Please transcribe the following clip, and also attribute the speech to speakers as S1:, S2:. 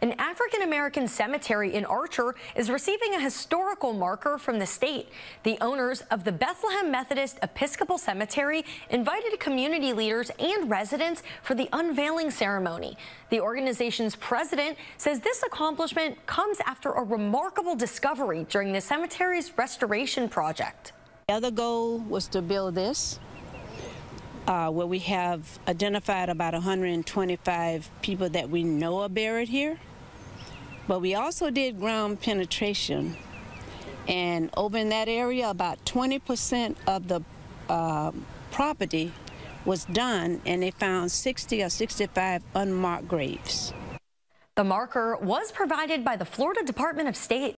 S1: An African American cemetery in Archer is receiving a historical marker from the state. The owners of the Bethlehem Methodist Episcopal Cemetery invited community leaders and residents for the unveiling ceremony. The organization's president says this accomplishment comes after a remarkable discovery during the cemetery's restoration project.
S2: The other goal was to build this, uh, where we have identified about 125 people that we know are buried here. But we also did ground penetration. And over in that area, about 20% of the uh, property was done, and they found 60 or 65 unmarked graves.
S1: The marker was provided by the Florida Department of State.